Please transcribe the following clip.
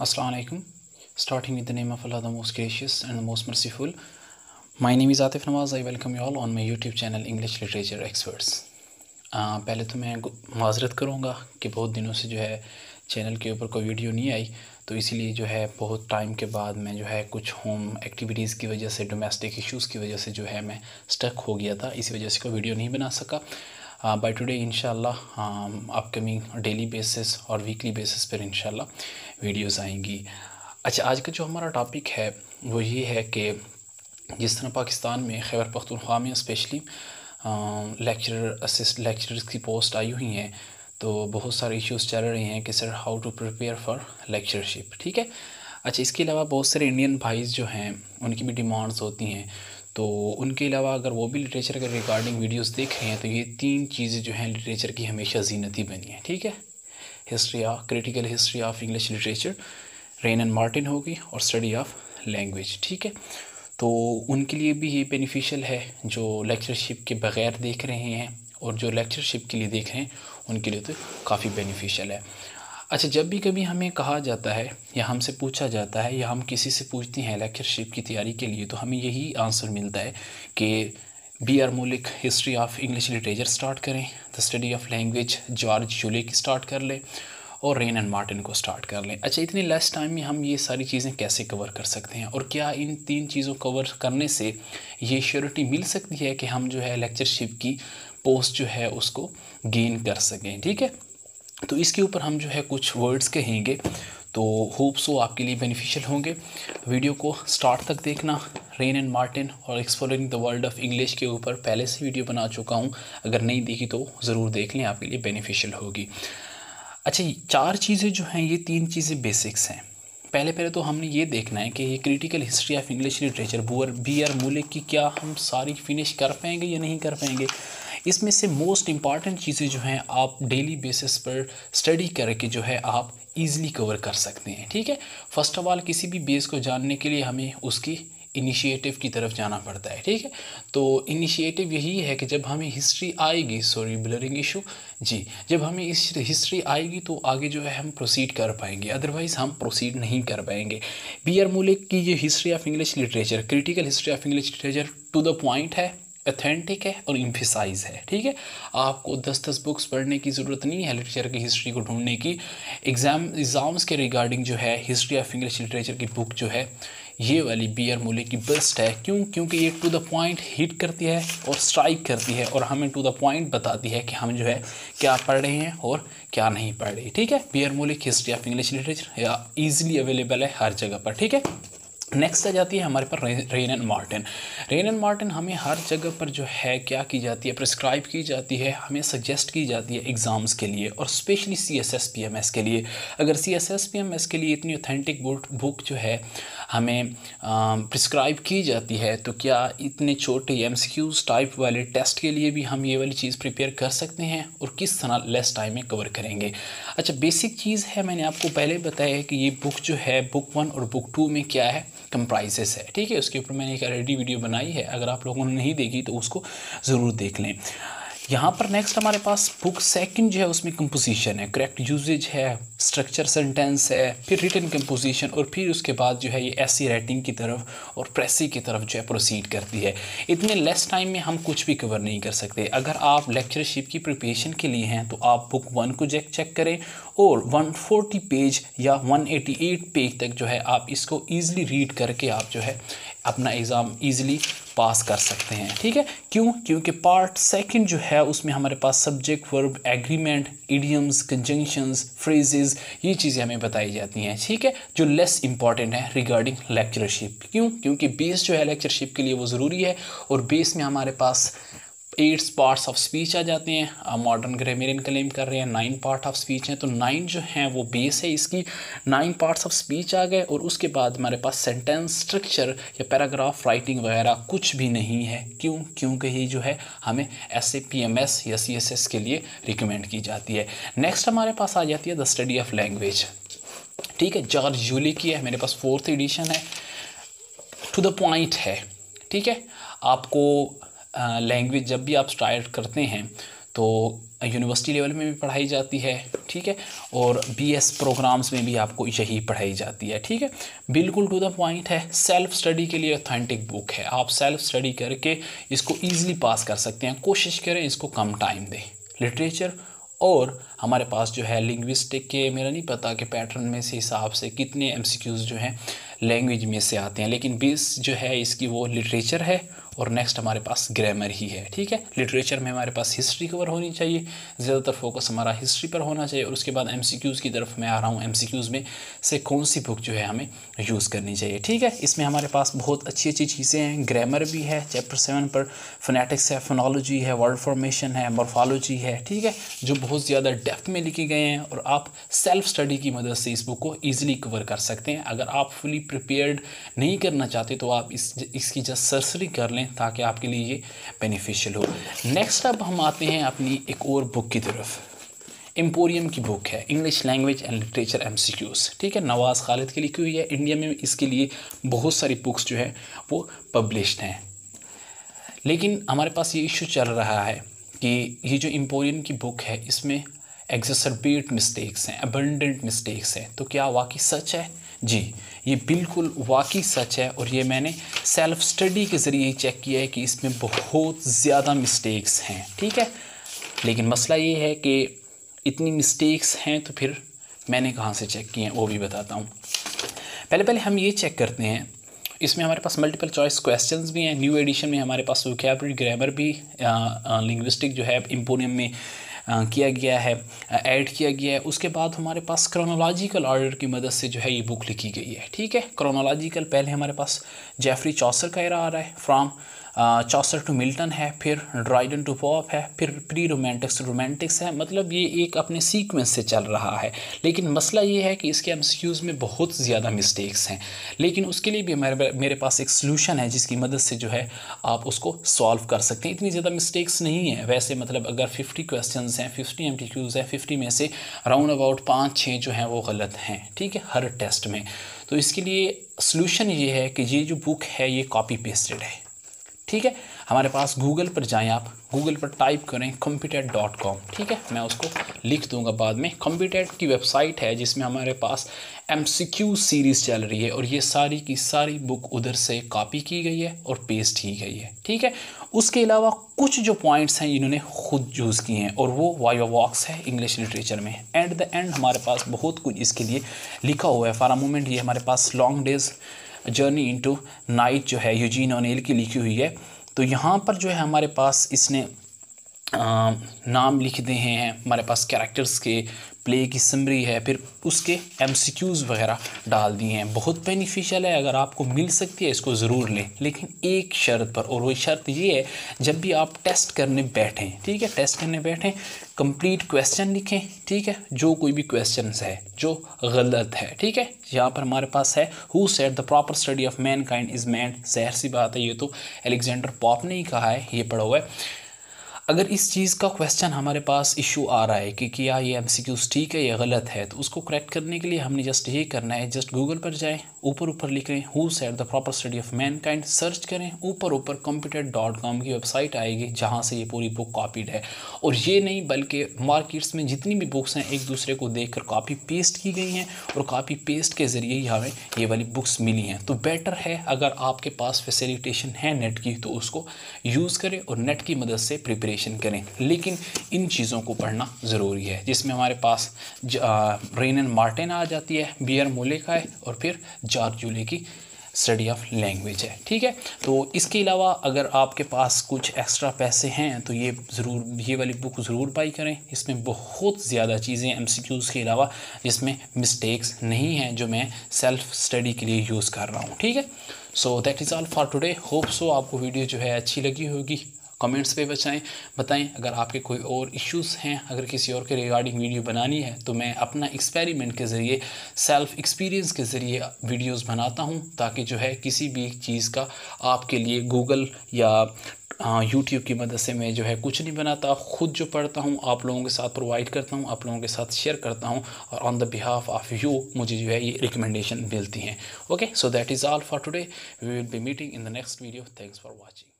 السلام علیکم۔ Starting with the name of Allah the most gracious and the most merciful my name is Atif Nawaz I welcome you all on my YouTube channel English literature experts پہلے تو میں معذرت کروں گا کہ بہت دنوں سے جو ہے چینل کے اوپر کوئی ویڈیو نہیں آئی، تو اسی لیے جو ہے بہت ٹائم کے بعد میں جو ہے کچھ ہوم ایکٹیویٹیز کی وجہ سے ڈومیسٹک ایشوز کی وجہ سے جو ہے میں اسٹک ہو گیا تھا، اسی وجہ سے کوئی ویڈیو نہیں بنا سکا۔ بائی ٹوڈے انشاءاللہ اپ کمنگ ڈیلی بیسس اور ویکلی بیسس پر انشاءاللہ ویڈیوز آئیں گی۔ اچھا آج کا جو ہمارا ٹاپک ہے، وہ یہ ہے کہ جس طرح پاکستان میں خیبر پختونخوا میں اسپیشلی لیکچرر اسسٹ لیکچررز کی پوسٹ آئی ہوئی ہیں، تو بہت سارے ایشوز چل رہے ہیں کہ sir how to prepare for lectureship ٹھیک ہے؟ اچھا اس کے علاوہ بہت سارے انڈین بھائیز جو ہیں، ان کی بھی ڈیمانڈز ہوتی ہیں۔ تو ان کے علاوہ اگر وہ بھی لٹریچر کے ریگارڈنگ ویڈیوز دیکھ رہے ہیں تو یہ تین چیزیں جو ہیں لٹریچر کی ہمیشہ زینتی بنی ہیں، ٹھیک ہے؟ History of critical history of English literature Wren and Martin ہوگی اور اسٹڈی آف لینگویج ٹھیک ہے؟ تو ان کے لیے بھی یہ بینیفیشیل ہے جو لیکچرشپ کے بغیر دیکھ رہے ہیں اور جو لیکچرشپ کے لیے دیکھ رہے ہیں، ان کے لیے تو کافی بینیفیشیل ہے۔ اچھا جب بھی کبھی ہمیں کہا جاتا ہے یا ہم سے پوچھا جاتا ہے یا ہم کسی سے پوچھتے ہیں لیکچرشپ کی تیاری کے لیے، تو ہمیں یہی آنسر ملتا ہے کہ B R Mallik history of English literature start کریں the study of language George Yule start کر لیں اور رین اینڈ مارٹن کو سٹارٹ کر لیں۔ اچھا اتنے لیس ٹائم میں ہم یہ ساری چیزیں کیسے کور کر سکتے ہیں؟ اور کیا ان تین چیزوں کور کرنے سے یہ شیورٹی مل سکتی ہے کہ ہم جو ہے لیکچرشپ کی پوسٹ جو ہے اس کو گین کر سکیں؟ ٹھیک ہے؟ تو اس کے اوپر ہم جو ہے کچھ ورڈز کہیں گے تو ہوپس وہ آپ کے لیے بینیفیشیل ہوں گے۔ ویڈیو کو سٹارٹ تک دیکھنا۔ رین اینڈ مارٹن اور exploring the world of English کے اوپر پہلے سے ویڈیو بنا چکا ہوں۔ اگر نہیں دیکھی تو ضرور دیکھ لیں، آپ کے لیے بینیفیشیل ہوگی۔ اچھا چار چیزیں جو ہیں، یہ تین چیزیں بیسکس ہیں۔ پہلے پہلے تو ہم نے یہ دیکھنا ہے کہ یہ critical history of English literature by B R Mallik کی کیا ہم ساری فنش کر پائیں گے یا نہیں کر پائیں گے؟ اس میں سے موسٹ امپارٹنٹ چیزیں جو ہیں آپ ڈیلی بیسس پر سٹڈی کر کے جو ہے آپ ایزلی کور کر سکتے ہیں، ٹھیک ہے؟ فرسٹ آف آل کسی بھی بیس کو جاننے کے لیے ہمیں اس کی انیشیٹو کی طرف جانا پڑتا ہے، ٹھیک ہے؟ تو انیشیٹو یہی ہے کہ جب ہمیں ہسٹری آئے گی سوری بلرنگ ایشو جی جب ہمیں اس ہسٹری آئے گی تو آگے جو ہے ہم پروسیڈ کر پائیں گے ادروائز ہم پروسیڈ نہیں کر پائیں گے۔ بی آر مولک کی یہ history of English literature critical history of English literature to the point ہے۔ اتھینٹک ہے اور امفیسائز ہے، ٹھیک ہے؟ آپ کو دس دس بکس پڑھنے کی ضرورت نہیں ہے لٹریچر کی ہسٹری کو ڈھونڈنے کی۔ ایگزام ایگزامس کے ریگارڈنگ جو ہے ہسٹری آف انگلش لٹریچر کی بک جو ہے، یہ والی بی آر مولے کی بیسٹ ہے۔ کیوں؟ کیونکہ یہ ٹو دا پوائنٹ ہٹ کرتی ہے اور اسٹرائک کرتی ہے اور ہمیں ٹو دا پوائنٹ بتاتی ہے کہ ہم جو ہے کیا پڑھ رہے ہیں اور کیا نہیں پڑھ رہے۔ ٹھیک ہے؟ B R Mallik history of English literature easily available ہے ہر جگہ پر، ٹھیک ہے؟ نیکسٹ آ جاتی ہے ہمارے پر Wren and Martin Wren and Martin ہمیں ہر جگہ پر جو ہے کیا کی جاتی ہے؟ پرسکرائب کی جاتی ہے، ہمیں سجیسٹ کی جاتی ہے اگزامز کے لیے اور especially C S S P M S کے لیے. اگر C S S P M S کے لیے اتنی اوتھینٹک بک جو ہے ہمیں پرسکرائب کی جاتی ہے، تو کیا اتنے چھوٹے ایم سی کیوز ٹائپ والے ٹیسٹ کے لیے بھی ہم یہ والی چیز پریپیئر کر سکتے ہیں اور کس طرح لیس ٹائم میں کور کریں گے؟ اچھا بیسک چیز ہے، میں نے آپ کو پہلے بتایا ہے کہ یہ بک جو ہے بک ون اور بک ٹو میں کیا ہے؟ کمپرائزز ہے۔ ٹھیک ہے، اس کے اوپر میں نے ایک آلریڈی ویڈیو بنائی ہے۔ اگر آپ لوگوں نے نہیں دیکھی تو اس کو ضرور دیکھ لیں۔ یہاں پر نیکسٹ ہمارے پاس بک سیکنڈ جو ہے اس میں کمپوزیشن ہے. کریکٹ یوزیج ہے اسٹرکچر سینٹینس ہے، پھر ریٹن کمپوزیشن اور پھر اس کے بعد جو ہے یہ ایسی رائٹنگ کی طرف اور پریسی کی طرف جو ہے پروسیڈ کرتی ہے. اتنے لیس ٹائم میں ہم کچھ بھی کور نہیں کر سکتے. اگر آپ لیکچرشپ کی پریپریشن کے لیے ہیں تو آپ بک ون کو جیک چیک کریں اور ون فورٹی پیج یا ون ایٹی ایٹ پیج تک جو ہے آپ اس کو ایزلی ریڈ کر کے آپ جو ہے اپنا ایگزام ایزلی پاس کر سکتے ہیں، ٹھیک ہے؟ کیوں؟ کیونکہ پارٹ سیکنڈ جو ہے، اس میں ہمارے پاس subject verb agreement idioms conjunctions phrases یہ چیزیں ہمیں بتائی جاتی ہیں، ٹھیک ہے؟ جو لیس امپورٹنٹ ہے ریگارڈنگ لیکچرشپ کیوں؟ کیونکہ بیس جو ہے لیکچرشپ کے لیے وہ ضروری ہے اور بیس میں ہمارے پاس ایٹس پارٹس آف سپیچ آ جاتے ہیں۔ ماڈرن گریمیرین کلیم کر رہے ہیں۔ نائن پارٹ آف سپیچ ہیں۔ تو نائن جو ہیں وہ بیس ہے اس کی۔ نائن پارٹس آف سپیچ آ گئے اور اس کے بعد ہمارے پاس سینٹینس سٹرکچر یا پیراگراف رائٹنگ وغیرہ کچھ بھی نہیں ہے۔ کیوں؟ کیونکہ یہ جو ہے ہمیں ایسے پی ایم ایس یا سی ایس ایس کے لیے ریکمینڈ کی جاتی ہے۔ نیکسٹ ہمارے پاس آ جاتی ہے دا اسٹڈی آف لینگویج ٹھیک ہے جارج جولی کی ہے، میرے پاس فورتھ ایڈیشن ہے۔ ٹو دا پوائنٹ ہے۔ ٹھیک ہے، آپ کو لینگویج جب بھی آپ اسٹارٹ کرتے ہیں تو یونیورسٹی لیول میں بھی پڑھائی جاتی ہے، ٹھیک ہے؟ اور بی ایس پروگرامز میں بھی آپ کو یہی پڑھائی جاتی ہے، ٹھیک ہے؟ بالکل ٹو دا پوائنٹ ہے سیلف سٹڈی کے لیے اتھینٹک بک ہے۔ آپ سیلف سٹڈی کر کے اس کو ایزلی پاس کر سکتے ہیں۔ کوشش کریں اس کو کم ٹائم دیں۔ لٹریچر اور ہمارے پاس جو ہے لنگوسٹک کے، میرا نہیں پتا کہ پیٹرن میں سے حساب سے کتنے ایم سی کیوز جو ہیں لینگویج میں سے آتے ہیں، لیکن بیس جو ہے اس کی وہ لٹریچر ہے۔ اور نیکسٹ ہمارے پاس گرامر ہی ہے، ٹھیک ہے؟ لٹریچر میں ہمارے پاس ہسٹری کور ہونی چاہیے، زیادہ تر فوکس ہمارا ہسٹری پر ہونا چاہیے، اور اس کے بعد ایم سی کیوز کی طرف میں آ رہا ہوں۔ ایم سی کیوز میں سے کون سی بک جو ہے ہمیں یوز کرنی چاہیے، ٹھیک ہے؟ اس میں ہمارے پاس بہت اچھی اچھی چیزیں ہیں۔ گرامر بھی ہے چیپٹر سیون پر فنیٹکس ہے فنالوجی ہے ورلڈ فارمیشن ہے مورفالوجی ہے، ٹھیک ہے؟ جو بہت زیادہ ڈیپتھ میں لکھے گئے ہیں، اور آپ سیلف اسٹڈی کی مدد سے اس بک کو ایزیلی کور کر سکتے ہیں۔ اگر آپ فلی پریپیئرڈ نہیں کرنا چاہتے تو آپ اس اس کی جسٹ سرسری کر لیں۔ تاکہ آپ کے لیے یہ بینیفیشل ہو۔ نیکسٹ اب ہم آتے ہیں اپنی ایک اور بک کی طرف۔ امپوریم کی بک ہے۔ English language and literature M C Qs ٹھیک ہے؟ نواز خالد کی لکھی ہوئی ہے۔ انڈیا میں اس کے لیے بہت ساری بکس جو ہے وہ پبلشڈ ہیں۔ لیکن ہمارے پاس یہ ایشو چل رہا ہے کہ یہ جو امپوریم کی بک ہے، اس میں ایگزسربیٹ مسٹیکس ہیں ابنڈنٹ مسٹیکس ہیں۔ تو کیا واقعی سچ ہے؟ جی یہ بالکل واقعی سچ ہے اور یہ میں نے سیلف اسٹڈی کے ذریعے چیک کیا ہے کہ اس میں بہت زیادہ مسٹیکس ہیں، ٹھیک ہے؟ لیکن مسئلہ یہ ہے کہ اتنی مسٹیکس ہیں تو پھر میں نے کہاں سے چیک کیے ہیں؟ وہ بھی بتاتا ہوں۔ پہلے پہلے ہم یہ چیک کرتے ہیں، اس میں ہمارے پاس ملٹیپل چوائس کویسچنز بھی ہیں نیو ایڈیشن میں ہمارے پاس ووکیبری گرامر بھی لنگوسٹک جو ہے امپوریم میں کیا گیا ہے ایڈ کیا گیا ہے۔ اس کے بعد ہمارے پاس کرونالوجیکل آرڈر کی مدد سے جو ہے یہ بک لکھی گئی ہے، ٹھیک ہے؟ کرونالوجیکل پہلے ہمارے پاس جیفری چوسر کا ایرا آ رہا ہے فرام چوسر ٹو ملٹن ہے، پھر ڈرائیڈن ٹو پاپ ہے، پھر پری رومانٹکس رومانٹکس ہے مطلب یہ ایک اپنے سیکوینس سے چل رہا ہے۔ لیکن مسئلہ یہ ہے کہ اس کے ایم سی کیوز میں بہت زیادہ مسٹیکس ہیں۔ لیکن اس کے لیے بھی میرے پاس ایک سلوشن ہے جس کی مدد سے جو ہے آپ اس کو سالو کر سکتے ہیں۔ اتنی زیادہ مسٹیکس نہیں ہیں۔ ویسے مطلب اگر ففٹی کویسچنز ہیں ففٹی ایم ٹی کیوز ہیں ففٹی میں سے راؤنڈ اباؤٹ پانچ، چھ جو ہیں وہ غلط ہیں۔ ٹھیک ہے، ہر ٹیسٹ میں۔ تو اس کے لیے سلوشن یہ ہے کہ یہ جو بک ہے، یہ کاپی پیسٹڈ ہے۔ ٹھیک ہے؟ ہمارے پاس گوگل پر جائیں آپ، گوگل پر ٹائپ کریں کمپیوٹر ڈاٹ کام ٹھیک ہے؟ میں اس کو لکھ دوں گا بعد میں۔ کمپیوٹر کی ویب سائٹ ہے جس میں ہمارے پاس ایم سی کیو سیریز چل رہی ہے اور یہ ساری کی ساری بک ادھر سے کاپی کی گئی ہے اور پیسٹ کی گئی ہے، ٹھیک ہے؟ اس کے علاوہ کچھ جو پوائنٹس ہیں انہوں نے خود یوز کیے ہیں اور وہ وائیو واکس ہے انگلش لٹریچر میں۔ اینڈ دا اینڈ ہمارے پاس بہت کچھ اس کے لیے لکھا ہوا ہے۔ فار اے مومنٹ یہ ہمارے پاس long day's journey into night جو ہے یوجین اونیل کی لکھی ہوئی ہے۔ تو یہاں پر جو ہے ہمارے پاس اس نے نام لکھ دے ہیں، ہمارے پاس کیریکٹرز کے پلے کی سمری ہے، پھر اس کے ایم سی کیوز وغیرہ ڈال دیے ہیں. بہت بینیفیشل ہے اگر آپ کو مل سکتی ہے اس کو ضرور لیں. لیکن ایک شرط پر، اور وہ شرط یہ ہے، جب بھی آپ ٹیسٹ کرنے بیٹھیں، ٹھیک ہے؟ ٹیسٹ کرنے بیٹھیں کمپلیٹ کویسچن لکھیں، ٹھیک ہے؟ جو کوئی بھی کویسچنس ہے، جو غلط ہے، ٹھیک ہے؟ یہاں پر ہمارے پاس ہے who said the proper study of mankind is man ظاہر سی بات ہے، یہ تو الیگزینڈر پاپ نے ہی کہا ہے، یہ پڑھا ہوا ہے۔ اگر اس چیز کا کویسچن ہمارے پاس ایشو آ رہا ہے کہ کیا یہ ایم سی کیوز ٹھیک ہے یا غلط ہے، تو اس کو کریکٹ کرنے کے لیے ہم نے جسٹ یہ کرنا ہے جسٹ گوگل پر جائیں، اوپر اوپر لکھ لیں who said the proper study of mankind search کریں، اوپر اوپر کمپیوٹر ڈاٹ کام کی ویب سائٹ آئے گی جہاں سے یہ پوری بک کاپیڈ ہے۔ اور یہ نہیں بلکہ مارکیٹس میں جتنی بھی بکس ہیں ایک دوسرے کو دیکھ کر کاپی پیسٹ کی گئی ہیں اور کاپی پیسٹ کے ذریعے ہی ہمیں یہ والی بکس ملی ہیں۔ تو بیٹر ہے اگر آپ کے پاس فیسیلیٹیشن ہے نیٹ کی تو اس کو یوز کریں اور نیٹ کی مدد سے پریپریشن کریں۔ لیکن ان چیزوں کو پڑھنا ضروری ہے۔ جس میں ہمارے پاس رین اینڈ مارٹن آ جاتی ہے بیئر مولے کا ہے اور پھر جارج جولے کی اسٹڈی آف لینگویج ہے۔ ٹھیک ہے؟ تو اس کے علاوہ اگر آپ کے پاس کچھ ایکسٹرا پیسے ہیں تو یہ ضرور، یہ والی بک ضرور بائی کریں۔ اس میں بہت زیادہ چیزیں ایم سی کیوز کے علاوہ جس میں مسٹیکس نہیں ہیں جو میں سیلف اسٹڈی کے لیے یوز کر رہا ہوں۔ ٹھیک ہے؟ So that is all for today hope so آپ کو ویڈیو جو ہے اچھی لگی ہوگی۔ کمنٹس پہ بچائیں۔ بتائیں اگر آپ کے کوئی اور ایشوز ہیں، اگر کسی اور کے ریگارڈنگ ویڈیو بنانی ہے، تو میں اپنا ایکسپیریمنٹ کے ذریعے سیلف ایکسپیرینس کے ذریعے ویڈیوز بناتا ہوں، تاکہ جو ہے کسی بھی چیز کا آپ کے لیے گوگل یا یوٹیوب کی مدد سے میں جو ہے کچھ نہیں بناتا۔ خود جو پڑھتا ہوں، آپ لوگوں کے ساتھ پرووائڈ کرتا ہوں، آپ لوگوں کے ساتھ شیئر کرتا ہوں اور آن دا بہاف آف یو مجھے جو ہے یہ ریکمنڈیشن ملتی ہیں۔ Okay so that is all for today we will be meeting in the next video thanks for watching